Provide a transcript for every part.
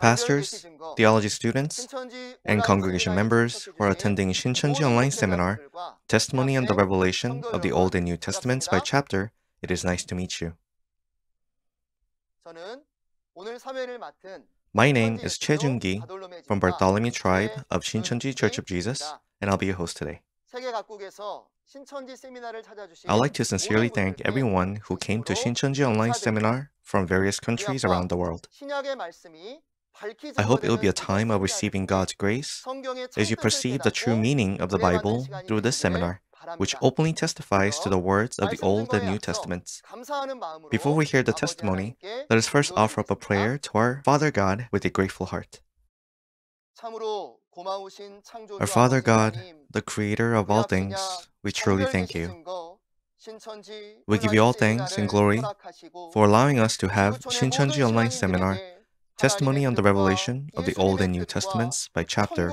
Pastors, theology students, and congregation members who are attending Shincheonji Online Seminar, Testimony on the Revelation of the Old and New Testaments by Chapter, it is nice to meet you. My name is Choi Jun-gi from Bartholomew Tribe of Shincheonji Church of Jesus, and I'll be your host today. I'd like to sincerely thank everyone who came to Shincheonji Online Seminar from various countries around the world. I hope it will be a time of receiving God's grace as you perceive the true meaning of the Bible through this seminar, which openly testifies to the words of the Old and New Testaments. Before we hear the testimony, let us first offer up a prayer to our Father God with a grateful heart. Our Father God, the Creator of all things, we truly thank you. We give you all thanks and glory for allowing us to have Shincheonji Online Seminar testimony on the revelation of the Old and New Testaments by chapter,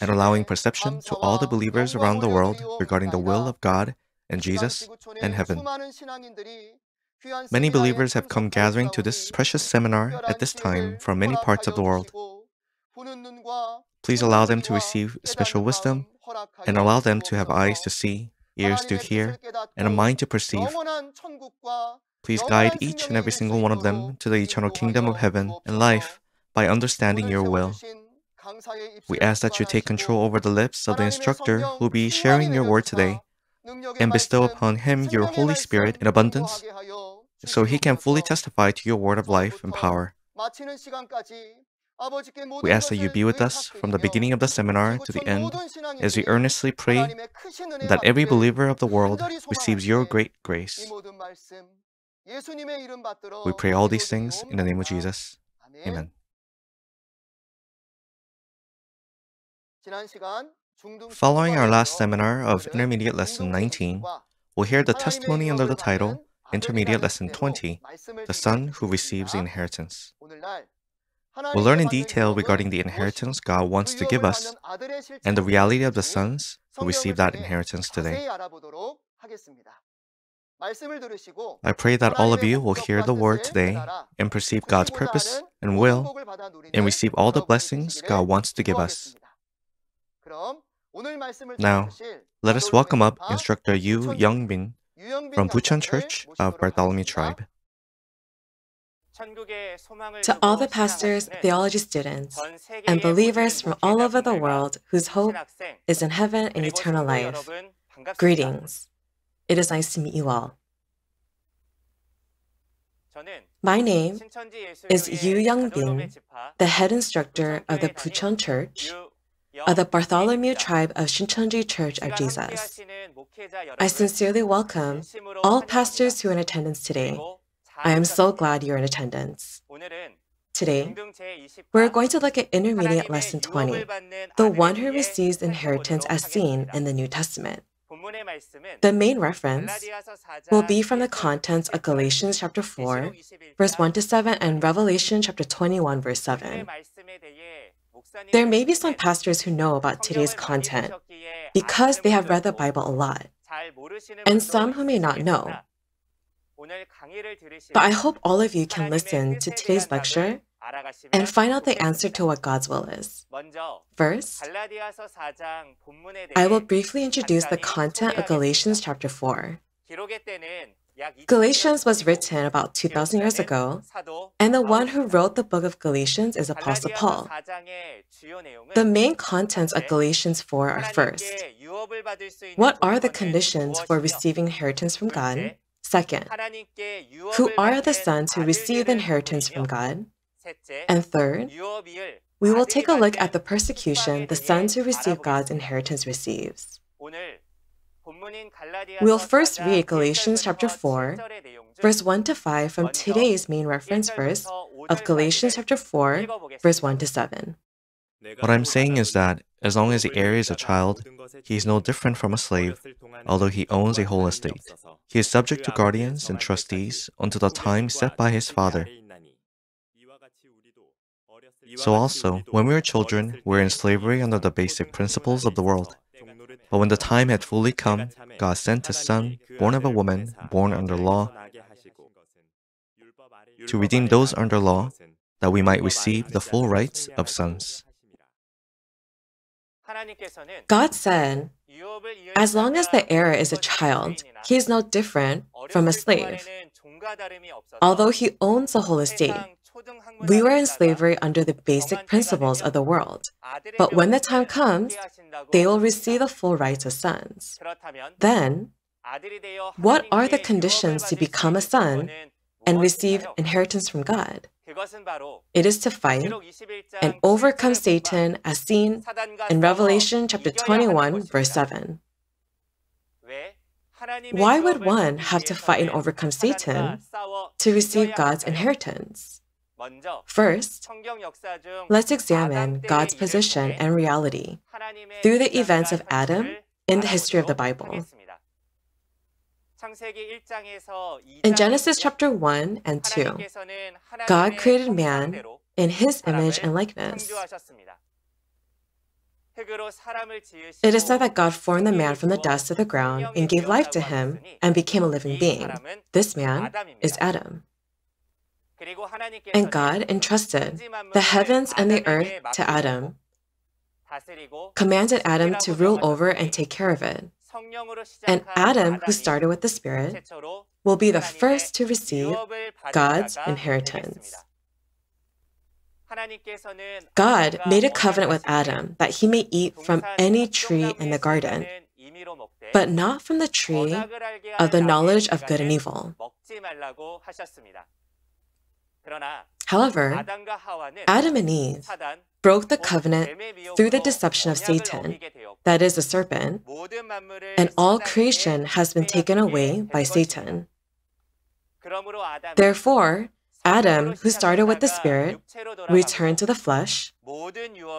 and allowing perception to all the believers around the world regarding the will of God and Jesus and heaven. Many believers have come gathering to this precious seminar at this time from many parts of the world. Please allow them to receive special wisdom and allow them to have eyes to see, ears to hear, and a mind to perceive Please guide each and every single one of them to the eternal kingdom of heaven and life by understanding your will. We ask that you take control over the lips of the instructor who will be sharing your word today and bestow upon him your Holy Spirit in abundance so he can fully testify to your word of life and power. We ask that you be with us from the beginning of the seminar to the end as we earnestly pray that every believer of the world receives your great grace. We pray all these things in the name of Jesus. Amen. Following our last seminar of Intermediate Lesson 19, we'll hear the testimony under the title Intermediate Lesson 20 The Son Who Receives the Inheritance. We'll learn in detail regarding the inheritance God wants to give us and the reality of the sons who receive that inheritance today. I pray that all of you will hear the word today and perceive God's purpose and will and receive all the blessings God wants to give us. Now, let us welcome up instructor Yu Youngbin from Bucheon Church of Bartholomew Tribe. To all the pastors, theology students, and believers from all over the world whose hope is in heaven and eternal life, greetings. It is nice to meet you all. My name is Yu Young-bin, the head instructor of the Bucheon Church of the Bartholomew tribe of Shincheonji Church of Jesus. I sincerely welcome all pastors who are in attendance today. I am so glad you're in attendance. Today, we're going to look at Intermediate Lesson 20, the one who receives inheritance as seen in the New Testament. The main reference will be from the contents of Galatians chapter 4, verse 1 to 7, and Revelation chapter 21, verse 7. There may be some pastors who know about today's content because they have read the Bible a lot, and some who may not know. But I hope all of you can listen to today's lecture and find out the answer to what God's will is. First, I will briefly introduce the content of Galatians chapter 4. Galatians was written about 2,000 years ago, and the one who wrote the book of Galatians is Apostle Paul. The main contents of Galatians 4 are first, what are the conditions for receiving inheritance from God? Second, who are the sons who receive inheritance from God? And third, we will take a look at the persecution the sons who receive God's inheritance receives. We'll first read Galatians chapter 4, verse 1 to 5 from today's main reference verse of Galatians chapter 4, verse 1 to 7. What I'm saying is that as long as the heir is a child, he is no different from a slave, although he owns a whole estate. He is subject to guardians and trustees until the time set by his father. So also, when we were children, we were in slavery under the basic principles of the world. But when the time had fully come, God sent His Son, born of a woman, born under law, to redeem those under law, that we might receive the full rights of sons. God said, as long as the heir is a child, he is no different from a slave. Although he owns the whole estate, we were in slavery under the basic principles of the world. But when the time comes, they will receive the full rights as sons. Then, what are the conditions to become a son and receive inheritance from God? It is to fight and overcome Satan as seen in Revelation chapter 21, verse 7. Why would one have to fight and overcome Satan to receive God's inheritance? First, let's examine God's position and reality through the events of Adam in the history of the Bible. In Genesis chapter 1 and 2, God created man in his image and likeness. It is said that God formed the man from the dust of the ground and gave life to him and became a living being. This man is Adam. And God entrusted the heavens and the earth to Adam, commanded Adam to rule over and take care of it. And Adam, who started with the Spirit, will be the first to receive God's inheritance. God made a covenant with Adam that he may eat from any tree in the garden, but not from the tree of the knowledge of good and evil. However, Adam and Eve broke the covenant through the deception of Satan, that is, the serpent, and all creation has been taken away by Satan. Therefore, Adam, who started with the spirit, returned to the flesh,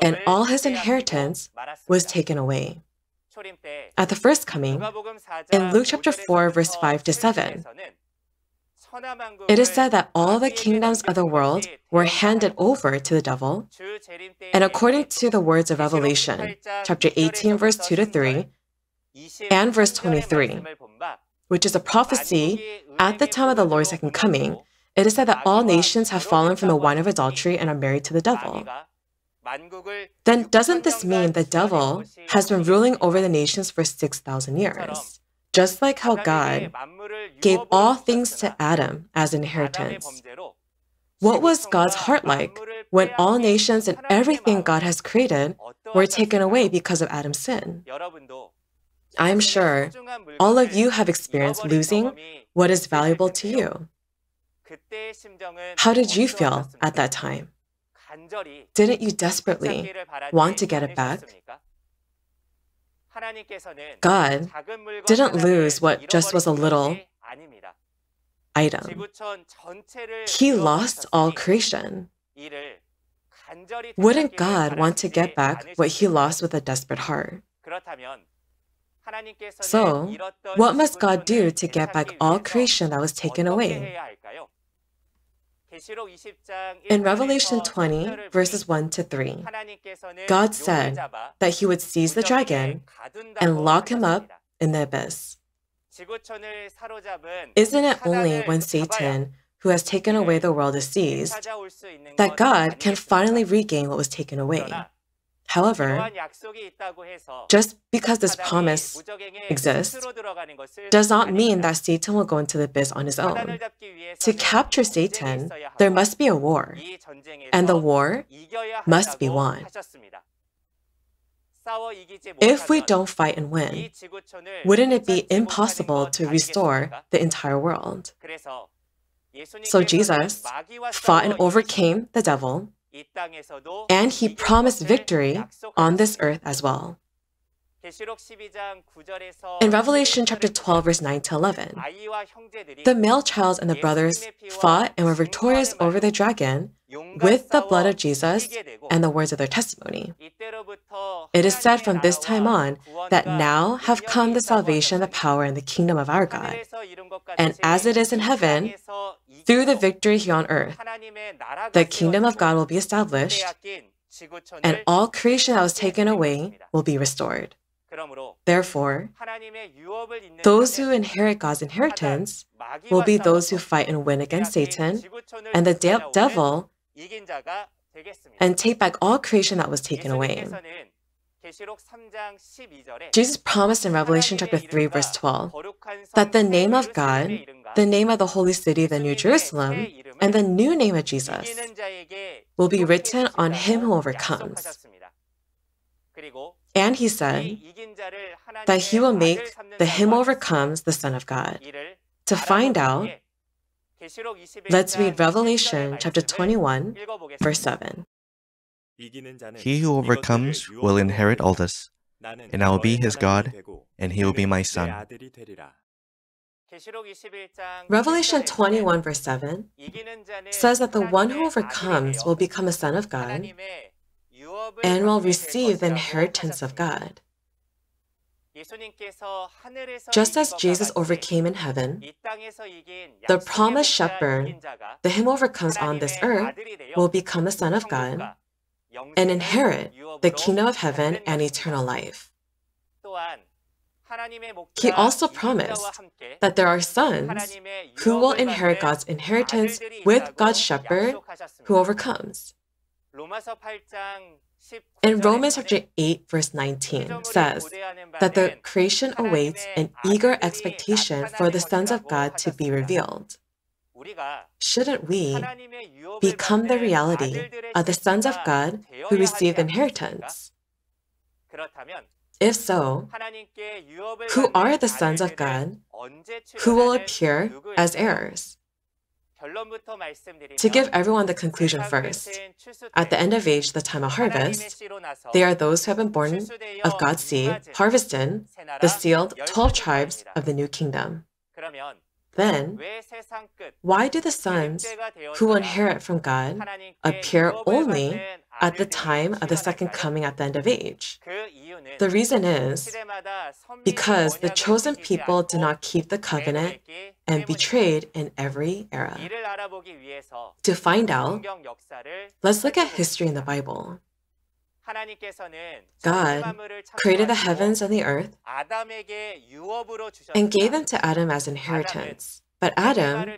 and all his inheritance was taken away. At the first coming, in Luke chapter 4, verse 5 to 7, it is said that all the kingdoms of the world were handed over to the devil. And according to the words of Revelation, chapter 18, verse 2 to 3, and verse 23, which is a prophecy at the time of the Lord's second coming, it is said that all nations have fallen from the wine of adultery and are married to the devil. Then doesn't this mean the devil has been ruling over the nations for 6,000 years? Just like how God gave all things to Adam as inheritance. What was God's heart like when all nations and everything God has created were taken away because of Adam's sin? I am sure all of you have experienced losing what is valuable to you. How did you feel at that time? Didn't you desperately want to get it back? God didn't lose what just was a little item. He lost all creation. Wouldn't God want to get back what he lost with a desperate heart? So, what must God do to get back all creation that was taken away? In Revelation 20, verses 1 to 3, God said that he would seize the dragon and lock him up in the abyss. Isn't it only when Satan, who has taken away the world, is seized, that God can finally regain what was taken away? However, just because this promise exists does not mean that Satan will go into the abyss on his own. To capture Satan, there must be a war, and the war must be won. If we don't fight and win, wouldn't it be impossible to restore the entire world? So Jesus fought and overcame the devil and he promised victory on this earth as well. In Revelation chapter 12, verse 9 to 11, the male child and the brothers fought and were victorious over the dragon with the blood of Jesus and the words of their testimony. It is said from this time on that now have come the salvation, the power, and the kingdom of our God. And as it is in heaven, through the victory here on earth, the kingdom of God will be established, and all creation that was taken away will be restored. Therefore, those who inherit God's inheritance will be those who fight and win against Satan, and the de devil and take back all creation that was taken away. Jesus promised in Revelation chapter 3 verse 12 that the name of God, the name of the holy city, the New Jerusalem, and the new name of Jesus will be written on him who overcomes. And he said that he will make the him overcomes the Son of God. To find out, let's read Revelation chapter 21, verse 7. He who overcomes will inherit all this, and I will be his God, and he will be my son. Revelation 21, verse 7 says that the one who overcomes will become a son of God and will receive the inheritance of God. Just as Jesus overcame in heaven, the promised shepherd, the him overcomes on this earth, will become a son of God and inherit the kingdom of heaven and eternal life. He also promised that there are sons who will inherit God's inheritance with God's shepherd who overcomes. In Romans chapter 8, verse 19 says that the creation awaits an eager expectation for the sons of God to be revealed. Shouldn't we become the reality of the sons of God who receive inheritance? If so, who are the sons of God who will appear as heirs? To give everyone the conclusion first, at the end of age, the time of harvest, they are those who have been born of God's seed, harvested, the sealed 12 tribes of the new kingdom. Then, why do the sons who will inherit from God appear only at the time of the second coming at the end of age? The reason is because the chosen people did not keep the covenant and betrayed in every era. To find out, let's look at history in the Bible. God created the heavens and the earth and gave them to Adam as inheritance. But Adam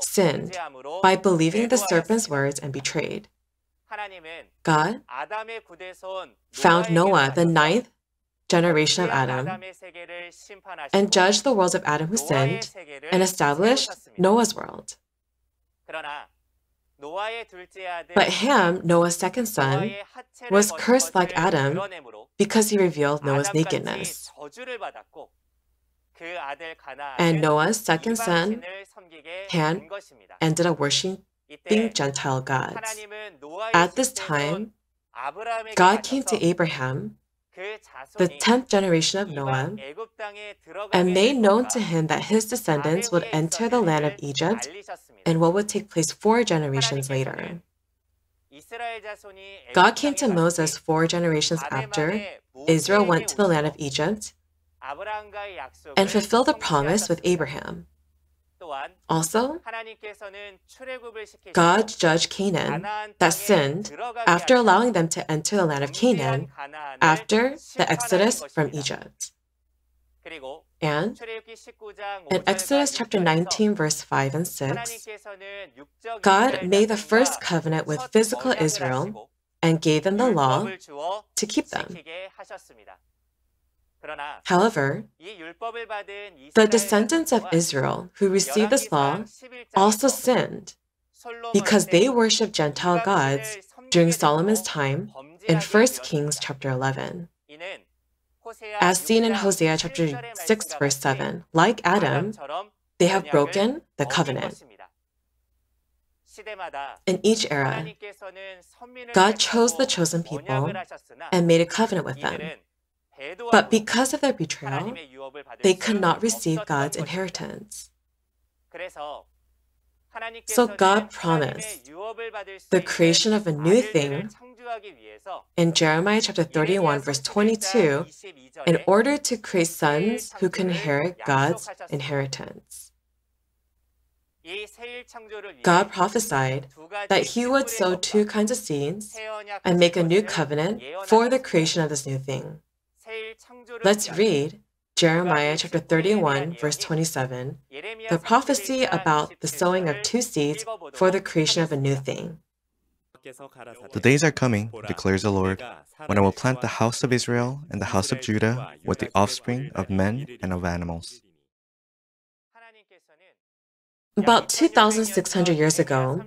sinned by believing the serpent's words and betrayed. God found Noah, the ninth generation of Adam, and judged the world of Adam who sinned and established Noah's world. But Ham, Noah's second son, was cursed like Adam because he revealed Noah's nakedness. And Noah's second son, Ham, ended up worshiping Gentile gods. At this time, God came to Abraham, the 10th generation of Noah, and made known to him that his descendants would enter the land of Egypt and what would take place four generations later. God came to Moses four generations after Israel went to the land of Egypt and fulfilled the promise with Abraham. Also, God judged Canaan that sinned after allowing them to enter the land of Canaan after the exodus from Egypt. And in Exodus chapter 19, verse 5 and 6, God made the first covenant with physical Israel and gave them the law to keep them. However, the descendants of Israel who received this law also sinned because they worshiped Gentile gods during Solomon's time in 1 Kings chapter 11 as seen in Hosea chapter 6 verse 7. Like Adam, they have broken the covenant. In each era, God chose the chosen people and made a covenant with them. But because of their betrayal, they could not receive God's inheritance. So God promised the creation of a new thing in Jeremiah chapter 31, verse 22, in order to create sons who can inherit God's inheritance. God prophesied that he would sow two kinds of seeds and make a new covenant for the creation of this new thing. Let's read Jeremiah chapter 31, verse 27, the prophecy about the sowing of two seeds for the creation of a new thing. The days are coming, declares the Lord, when I will plant the house of Israel and the house of Judah with the offspring of men and of animals. About 2,600 years ago,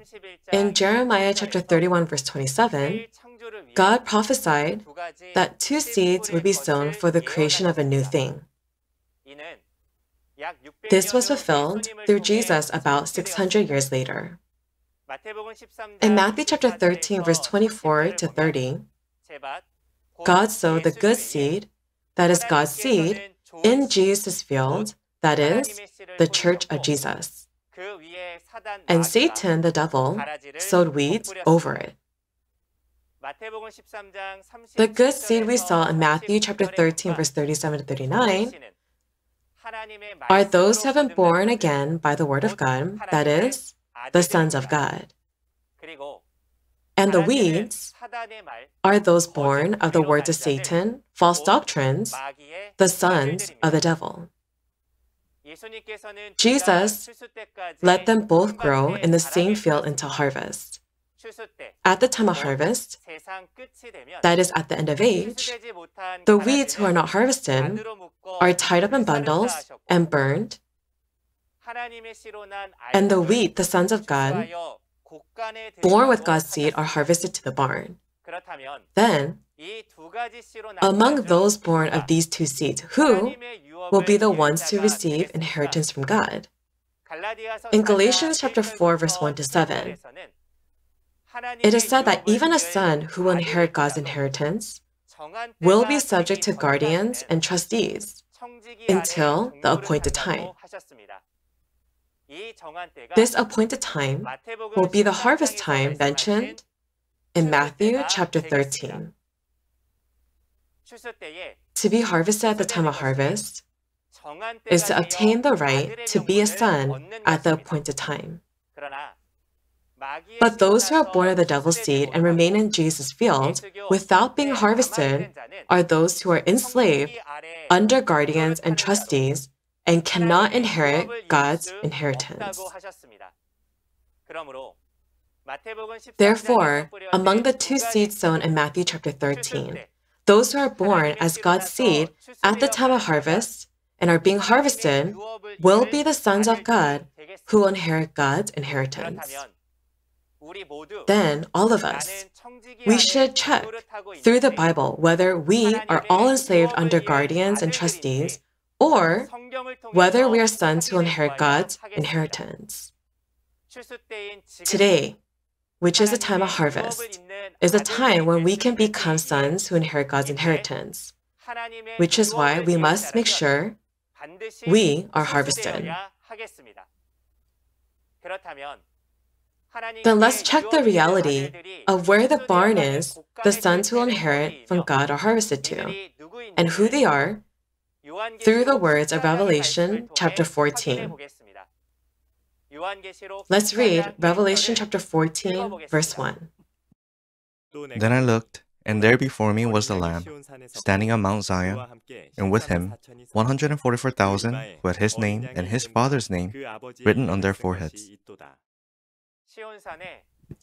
in Jeremiah chapter 31, verse 27, God prophesied that two seeds would be sown for the creation of a new thing. This was fulfilled through Jesus about 600 years later. In Matthew chapter 13, verse 24 to 30, God sowed the good seed, that is God's seed, in Jesus' field, that is, the church of Jesus. And Satan, the devil, sowed weeds over it. The good seed we saw in Matthew chapter 13, verse 37 to 39 are those who have been born again by the word of God, that is, the sons of God. And the weeds are those born of the words of Satan, false doctrines, the sons of the devil. Jesus let them both grow in the same field until harvest. At the time of harvest, that is at the end of age, the weeds who are not harvested are tied up in bundles and burned, and the wheat, the sons of God, born with God's seed, are harvested to the barn. Then, among those born of these two seeds, who will be the ones to receive inheritance from God? In Galatians chapter 4, verse 1 to 7, it is said that even a son who will inherit God's inheritance will be subject to guardians and trustees until the appointed time. This appointed time will be the harvest time mentioned in Matthew chapter 13. To be harvested at the time of harvest is to obtain the right to be a son at the appointed time. But those who are born of the devil's seed and remain in Jesus' field without being harvested are those who are enslaved under guardians and trustees and cannot inherit God's inheritance. Therefore, among the two seeds sown in Matthew chapter 13, those who are born as God's seed at the time of harvest and are being harvested will be the sons of God who will inherit God's inheritance. Then, all of us, we should check through the Bible whether we are all enslaved under guardians and trustees or whether we are sons who inherit God's inheritance. Today, which is a time of harvest, is a time when we can become sons who inherit God's inheritance, which is why we must make sure we are harvested. Then let's check the reality of where the barn is the sons who inherit from God are harvested to, and who they are through the words of Revelation chapter 14. Let's read Revelation chapter 14, verse 1. Then I looked, and there before me was the Lamb, standing on Mount Zion, and with him 144,000 who had his name and his father's name written on their foreheads.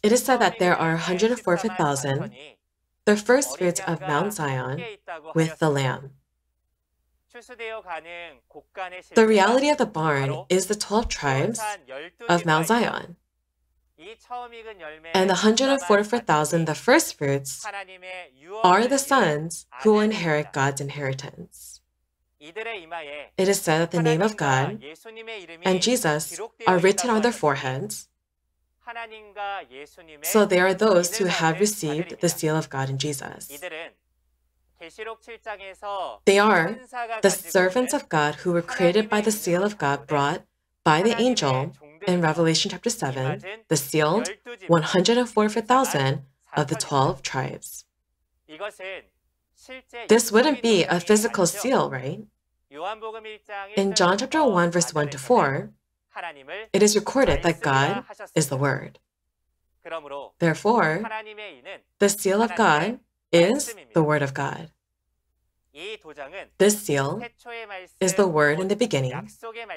It is said that there are 144,000, the first fruits of Mount Zion, with the Lamb. The reality of the barn is the 12 tribes of Mount Zion. And the 144,000, the first fruits, are the sons who will inherit God's inheritance. It is said that the name of God and Jesus are written on their foreheads. So they are those who have received the seal of God in Jesus. They are the servants of God who were created by the seal of God brought by the angel in Revelation chapter 7, the sealed 144,000 of the 12 tribes. This wouldn't be a physical seal, right? In John chapter 1, verse 1 to 4, it is recorded that God is the Word. Therefore, the seal of God is the Word of God. This seal is the Word in the beginning,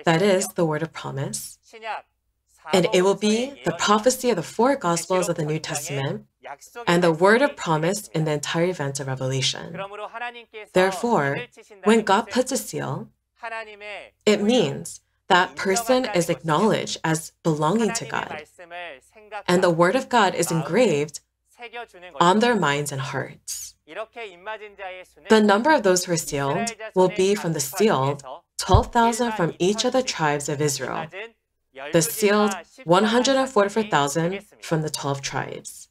that is, the Word of promise, and it will be the prophecy of the four Gospels of the New Testament and the word of promise in the entire event of Revelation. Therefore, when God puts a seal, it means that person is acknowledged as belonging to God, and the word of God is engraved on their minds and hearts. The number of those who are sealed will be from the sealed 12,000 from each of the tribes of Israel, the sealed 144,000 from the 12 tribes.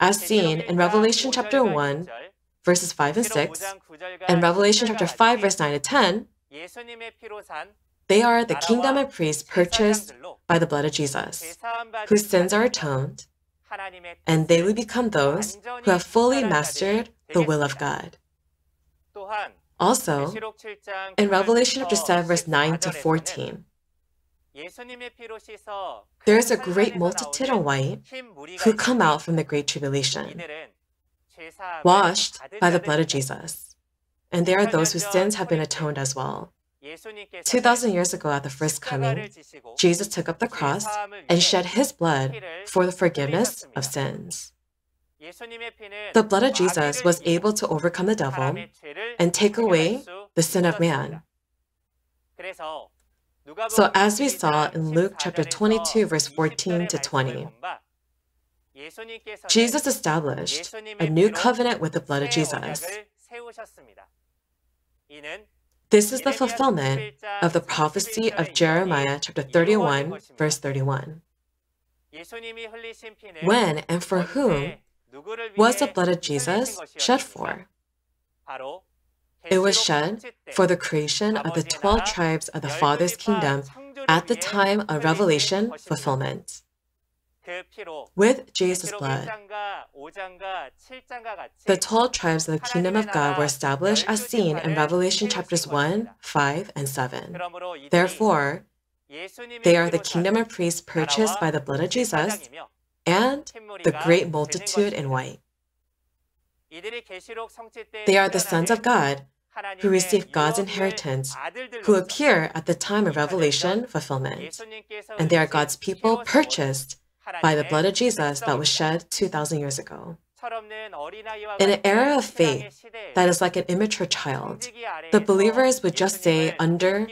As seen in Revelation chapter 1, verses 5 and 6, and Revelation chapter 5, verse 9 to 10, they are the kingdom and priests purchased by the blood of Jesus, whose sins are atoned, and they will become those who have fully mastered the will of God. Also, in Revelation chapter 7, verse 9 to 14, there is a great multitude in white who come out from the great tribulation, washed by the blood of Jesus. And there are those whose sins have been atoned as well. 2,000 years ago at the first coming, Jesus took up the cross and shed his blood for the forgiveness of sins. The blood of Jesus was able to overcome the devil and take away the sin of man. So, as we saw in Luke chapter 22, verse 14 to 20, Jesus established a new covenant with the blood of Jesus. This is the fulfillment of the prophecy of Jeremiah chapter 31, verse 31. When and for whom was the blood of Jesus shed for? It was shed for the creation of the 12 tribes of the Father's kingdom at the time of Revelation fulfillment. With Jesus' blood, the 12 tribes of the kingdom of God were established as seen in Revelation chapters 1, 5, and 7. Therefore, they are the kingdom of priests purchased by the blood of Jesus and the great multitude in white. They are the sons of God who receive God's inheritance, who appear at the time of revelation fulfillment. And they are God's people purchased by the blood of Jesus that was shed 2,000 years ago. In an era of faith that is like an immature child, the believers would just say under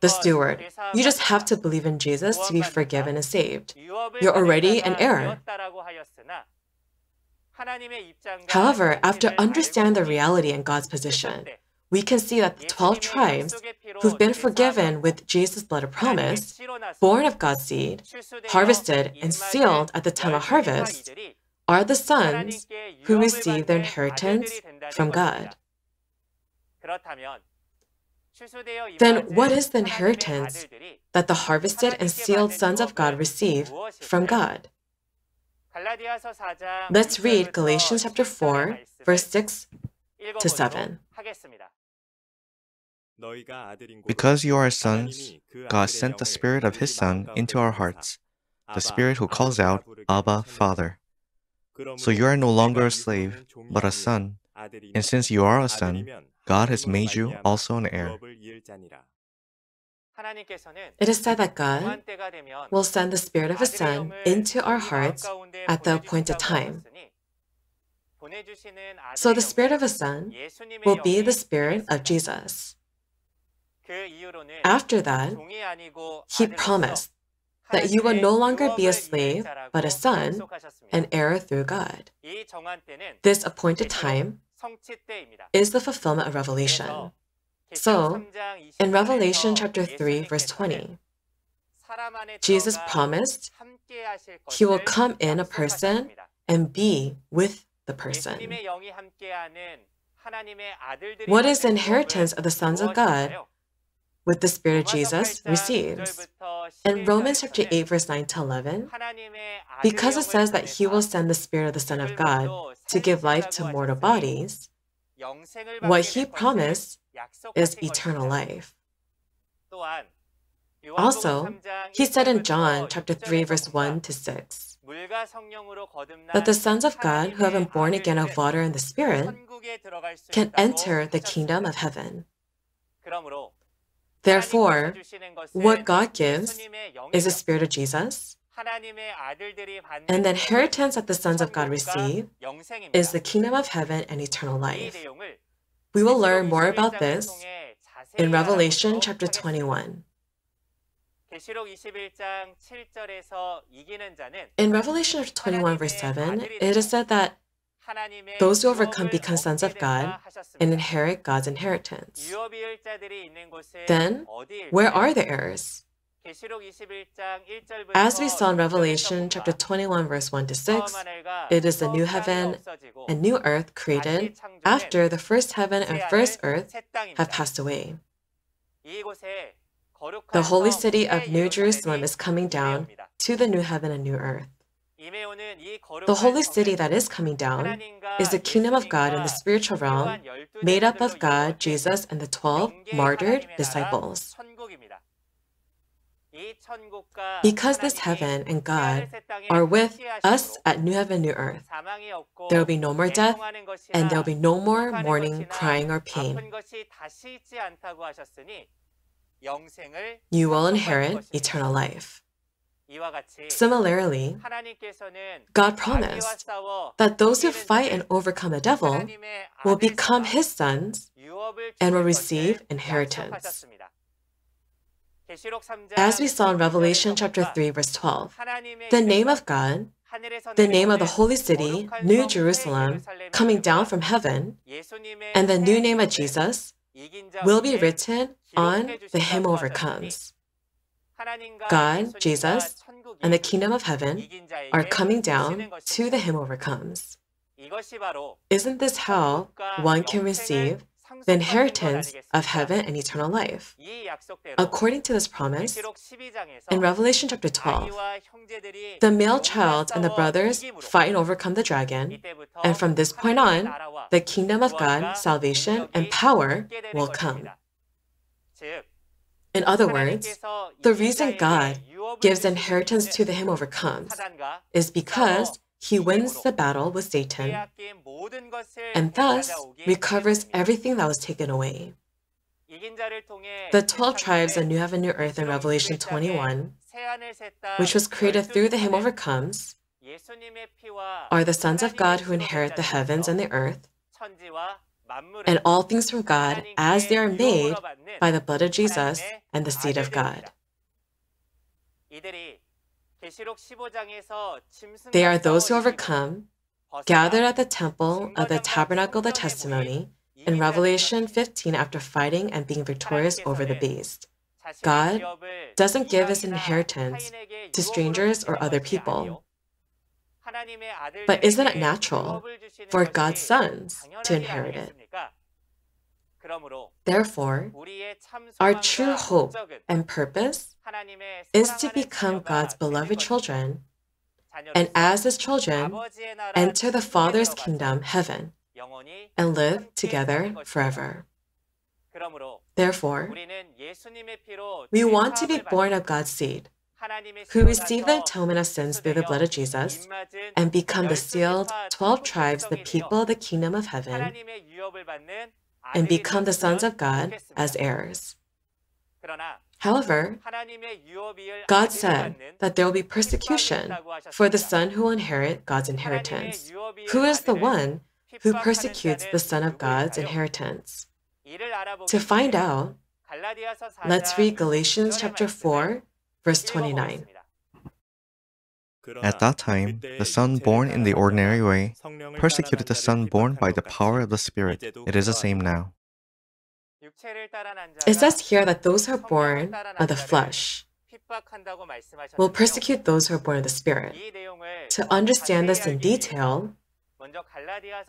the steward, you just have to believe in Jesus to be forgiven and saved. You're already an heir. However, after understanding the reality in God's position, we can see that the 12 tribes who've been forgiven with Jesus' blood of promise, born of God's seed, harvested and sealed at the time of harvest, are the sons who receive their inheritance from God. Then what is the inheritance that the harvested and sealed sons of God receive from God? Let's read Galatians chapter 4, verse 6 to 7. Because you are sons, God sent the Spirit of His Son into our hearts, the Spirit who calls out, Abba, Father. So you are no longer a slave, but a son. And since you are a son, God has made you also an heir. It is said that God will send the Spirit of His Son into our hearts at the appointed time. So the Spirit of His Son will be the Spirit of Jesus. After that, He promised that you will no longer be a slave, but a son, an heir through God. This appointed time is the fulfillment of Revelation. So, in Revelation chapter 3, verse 20, Jesus promised he will come in a person and be with the person. What is the inheritance of the sons of God? With the Spirit of Jesus receives. In Romans chapter 8, verse 9 to 11, because it says that he will send the Spirit of the Son of God to give life to mortal bodies, what he promised is eternal life. Also, he said in John chapter 3 verse 1 to 6 that the sons of God who have been born again of water and the Spirit can enter the kingdom of heaven. Therefore, what God gives is the Spirit of Jesus And the inheritance that the sons of God receive is the kingdom of heaven and eternal life. We will learn more about this in Revelation chapter 21. In Revelation chapter 21 verse 7, it is said that those who overcome become sons of God and inherit God's inheritance. Then, where are the heirs? As we saw in Revelation chapter 21 verse 1 to 6, it is the new heaven and new earth created after the first heaven and first earth have passed away. The holy city of New Jerusalem is coming down to the new heaven and new earth. The holy city that is coming down is the kingdom of God in the spiritual realm, made up of God, Jesus, and the 12 martyred disciples. Because this heaven and God are with us at New Heaven, New Earth, there will be no more death, and there will be no more mourning, crying, or pain. You will inherit eternal life. Similarly, God promised that those who fight and overcome the devil will become his sons and will receive inheritance. As we saw in Revelation chapter 3 verse 12, the name of God, the name of the holy city, New Jerusalem, coming down from heaven, and the new name of Jesus will be written on the him overcomes. God, Jesus, and the kingdom of heaven are coming down to the him overcomes. Isn't this how one can receive the inheritance of heaven and eternal life. According to this promise, in Revelation chapter 12, the male child and the brothers fight and overcome the dragon, and from this point on, the kingdom of God, salvation, and power will come. In other words, the reason God gives inheritance to the him overcomes is because he wins the battle with Satan and thus recovers everything that was taken away. The 12 tribes of New Heaven, New Earth in Revelation 21, which was created through the him overcomes, are the sons of God who inherit the heavens and the earth, and all things from God as they are made by the blood of Jesus and the seed of God. They are those who overcome, gathered at the temple of the tabernacle of the testimony in Revelation 15 after fighting and being victorious over the beast. God doesn't give his inheritance to strangers or other people. But isn't it natural for God's sons to inherit it? Therefore, our true hope and purpose is to become God's beloved children, and as His children, enter the Father's kingdom, heaven, and live together forever. Therefore, we want to be born of God's seed, who receive the atonement of sins through the blood of Jesus, and become the sealed 12 tribes, the people of the kingdom of heaven, and become the sons of God as heirs. However, God said that there will be persecution for the son who will inherit God's inheritance. Who is the one who persecutes the son of God's inheritance? To find out, let's read Galatians chapter 4, verse 29. At that time, the son born in the ordinary way persecuted the son born by the power of the Spirit. It is the same now. It says here that those who are born of the flesh will persecute those who are born of the Spirit. To understand this in detail,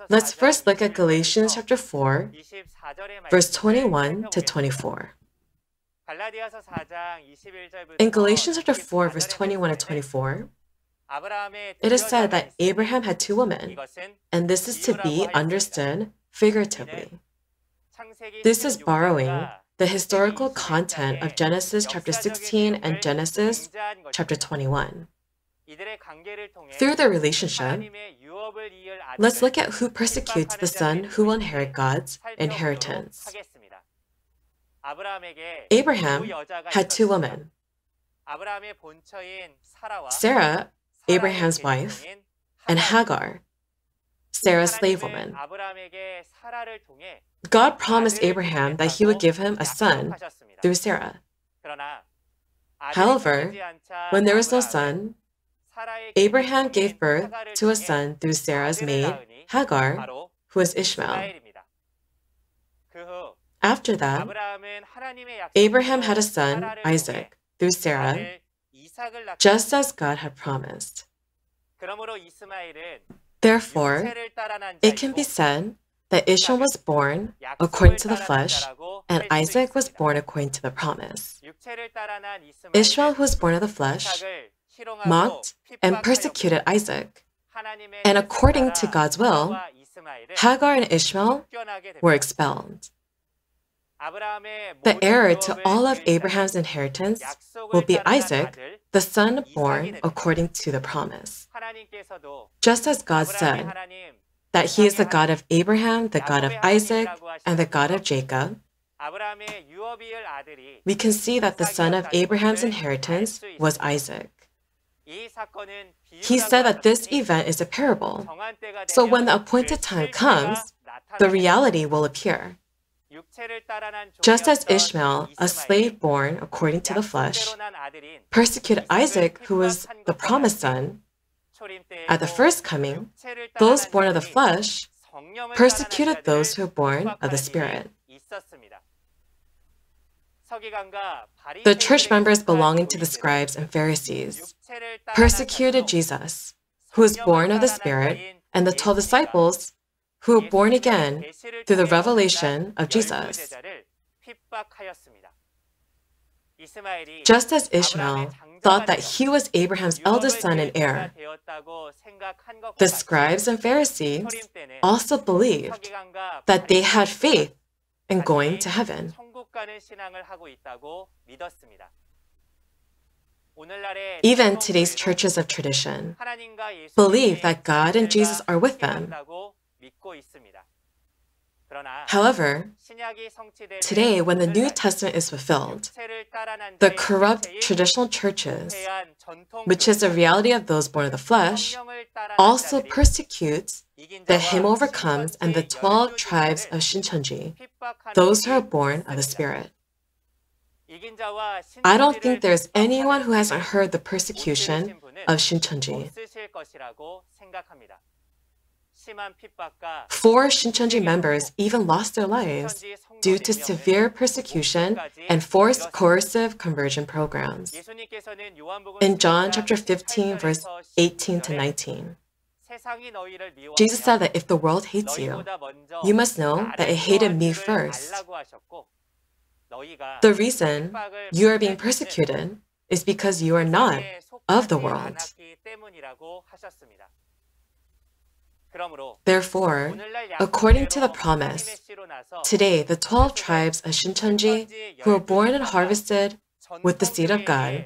let's first look at Galatians chapter 4, verse 21 to 24. In Galatians chapter 4, verse 21 to 24, it is said that Abraham had two women, and this is to be understood figuratively. This is borrowing the historical content of Genesis chapter 16 and Genesis chapter 21. Through their relationship, let's look at who persecutes the son who will inherit God's inheritance. Abraham had two women. Sarah, Abraham's wife, and Hagar, Sarah's slave woman. God promised Abraham that he would give him a son through Sarah. However, when there was no son, Abraham gave birth to a son through Sarah's maid, Hagar, who was Ishmael. After that, Abraham had a son, Isaac, through Sarah, just as God had promised. Therefore, it can be said that Ishmael was born according to the flesh, and Isaac was born according to the promise. Ishmael, who was born of the flesh, mocked and persecuted Isaac, and according to God's will, Hagar and Ishmael were expelled. The heir to all of Abraham's inheritance will be Isaac, the son born according to the promise. Just as God said that he is the God of Abraham, the God of Isaac, and the God of Jacob, we can see that the son of Abraham's inheritance was Isaac. He said that this event is a parable, so when the appointed time comes, the reality will appear. Just as Ishmael, a slave born according to the flesh, persecuted Isaac, who was the promised son, at the first coming, those born of the flesh persecuted those who are born of the Spirit. The church members belonging to the scribes and Pharisees persecuted Jesus, who was born of the Spirit, and the 12 disciples who were born again through the revelation of Jesus. Just as Ishmael thought that he was Abraham's eldest son and heir, the scribes and Pharisees also believed that they had faith in going to heaven. Even today's churches of tradition believe that God and Jesus are with them However, today, when the New Testament is fulfilled, the corrupt traditional churches, which is the reality of those born of the flesh, also persecutes the him overcomes and the 12 tribes of Shincheonji, those who are born of the Spirit. I don't think there's anyone who hasn't heard the persecution of Shincheonji. Four Shincheonji members even lost their lives due to severe persecution and forced coercive conversion programs. In John chapter 15, verse 18 to 19, Jesus said that if the world hates you, you must know that it hated me first. The reason you are being persecuted is because you are not of the world. Therefore, according to the promise, today the 12 tribes of Shincheonji who were born and harvested with the seed of God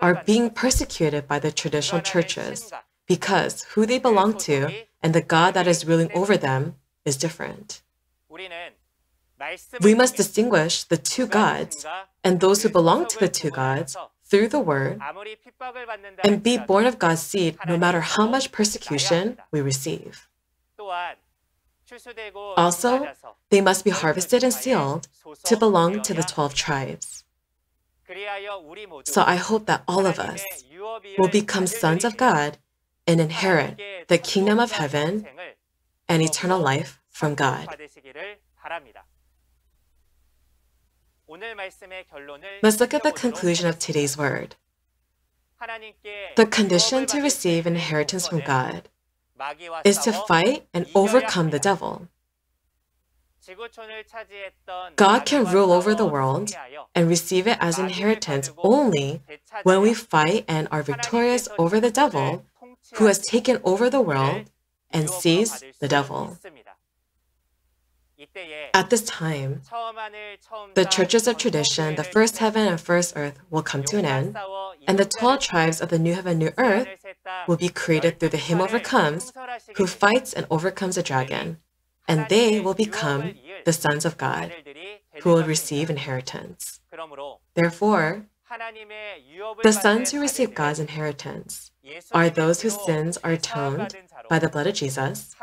are being persecuted by the traditional churches because who they belong to and the God that is ruling over them is different. We must distinguish the two gods and those who belong to the two gods through the word and be born of God's seed no matter how much persecution we receive. Also, they must be harvested and sealed to belong to the 12 tribes. So I hope that all of us will become sons of God and inherit the kingdom of heaven and eternal life from God. Let's look at the conclusion of today's word. The condition to receive inheritance from God is to fight and overcome the devil. God can rule over the world and receive it as inheritance only when we fight and are victorious over the devil who has taken over the world and seized the devil. At this time, the churches of tradition, the first heaven and first earth, will come to an end, and the 12 tribes of the new heaven, new earth will be created through the him overcomes, who fights and overcomes the dragon, and they will become the sons of God, who will receive inheritance. Therefore, The sons who receive God's inheritance are those whose sins are atoned by the blood of Jesus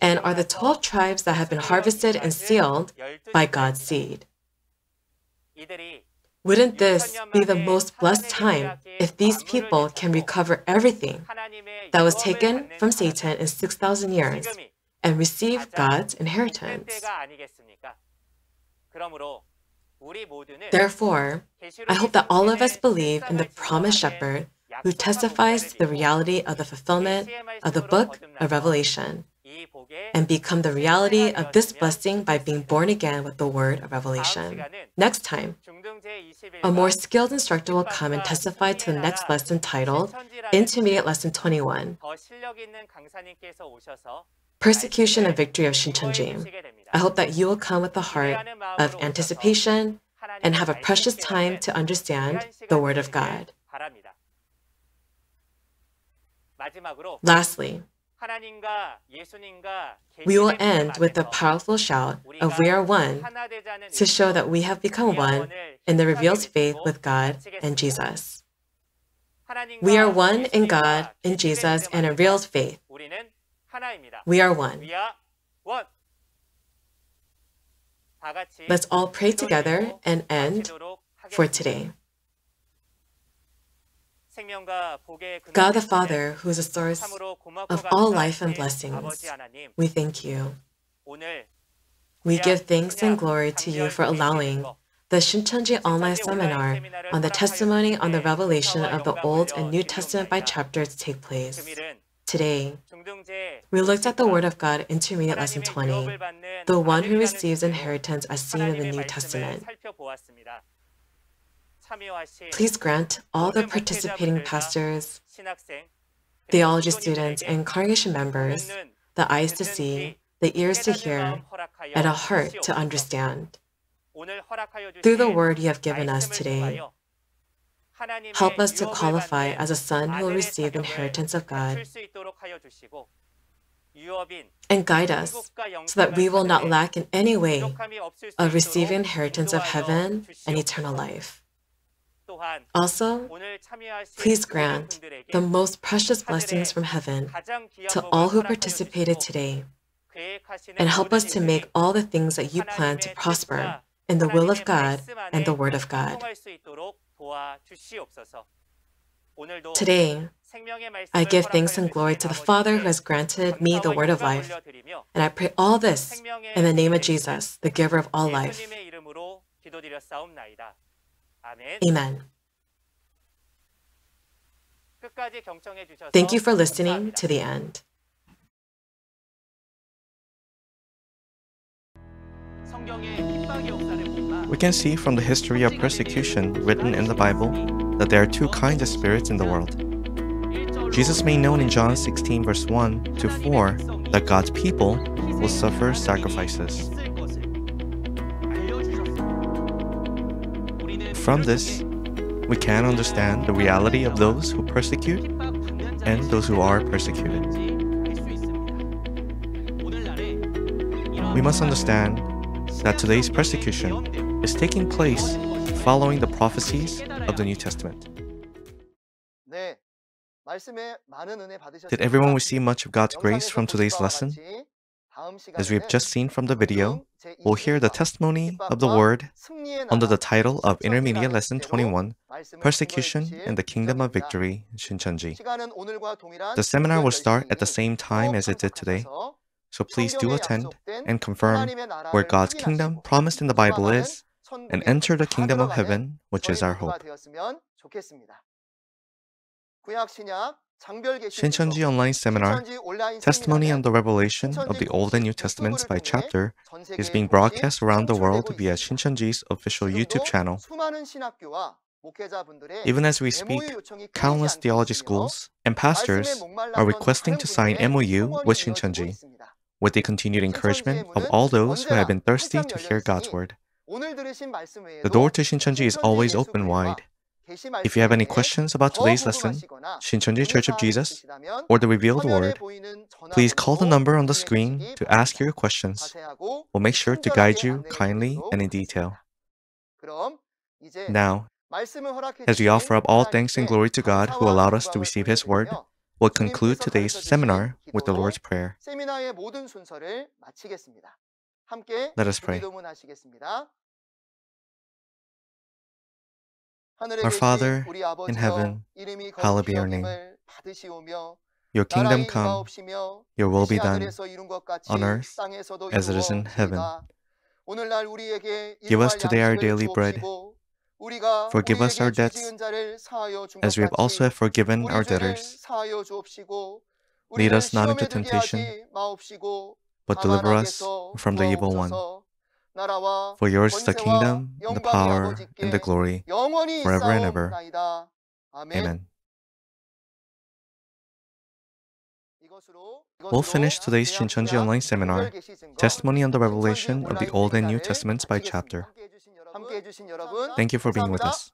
and are the 12 tribes that have been harvested and sealed by God's seed. Wouldn't this be the most blessed time if these people can recover everything that was taken from Satan in 6,000 years and receive God's inheritance? Therefore, I hope that all of us believe in the promised shepherd who testifies to the reality of the fulfillment of the book of Revelation and become the reality of this blessing by being born again with the word of revelation. Next time, a more skilled instructor will come and testify to the next lesson titled Intermediate Lesson 21 Persecution and Victory of Shincheonji. I hope that you will come with a heart of anticipation and have a precious time to understand the Word of God. Lastly, we will end with a powerful shout of We Are One to show that we have become one in the revealed faith with God and Jesus. We are one in God, in Jesus, and in revealed faith. We are one. Let's all pray together and end for today. God the Father, who is the source of all life and blessings, we thank you. We give thanks and glory to you for allowing the Shincheonji online seminar on the testimony on the revelation of the Old and New Testament by chapter to take place. Today, we looked at the Word of God Intermediate Lesson 20, the one who receives inheritance as seen in the New Testament. Please grant all the participating pastors, theology students, and congregation members the eyes to see, the ears to hear, and a heart to understand. Through the word you have given us today, help us to qualify as a son who will receive the inheritance of God and guide us so that we will not lack in any way of receiving inheritance of heaven and eternal life. Also, please grant the most precious blessings from heaven to all who participated today and help us to make all the things that you plan to prosper in the will of God and the Word of God. Today, I give thanks and glory to the Father who has granted me the word of life. And I pray all this in the name of Jesus, the giver of all life. Amen. Thank you for listening to the end. We can see from the history of persecution written in the Bible that there are two kinds of spirits in the world. Jesus made known in John 16, verse 1 to 4, that God's people will suffer sacrifices. From this, we can understand the reality of those who persecute and those who are persecuted. We must understand that today's persecution is taking place following the prophecies of the New Testament. Did everyone receive much of God's grace from today's lesson? As we have just seen from the video, we'll hear the testimony of the Word under the title of Intermediate Lesson 21, Persecution and the Kingdom of Victory, Shincheonji. The seminar will start at the same time as it did today, so please do attend and confirm where God's kingdom promised in the Bible is and enter the kingdom of heaven, which is our hope. Shincheonji Online Seminar, Testimony on the Revelation of the Old and New Testaments by Chapter, is being broadcast around the world via Shincheonji's official YouTube channel. Even as we speak, countless theology schools and pastors are requesting to sign MOU with Shincheonji, with the continued encouragement of all those who have been thirsty to hear God's word. The door to Shincheonji is always open wide. If you have any questions about today's lesson, Shincheonji Church of Jesus, or the Revealed Word, please call the number on the screen to ask your questions. We'll make sure to guide you kindly and in detail. Now, as we offer up all thanks and glory to God who allowed us to receive His Word, we'll conclude today's seminar with the Lord's Prayer. Let us pray. Our Father in heaven, hallowed be your name. Your kingdom come, your will be done on earth as it is in heaven. Give us today our daily bread. Forgive us our debts as we have also have forgiven our debtors. Lead us not into temptation, but deliver us from the evil one. For yours is the kingdom, the power, and the glory, forever and ever. Amen. We'll finish today's Shincheonji Online Seminar, Testimony on the Revelation of the Old and New Testaments by Chapter. Thank you for being with us.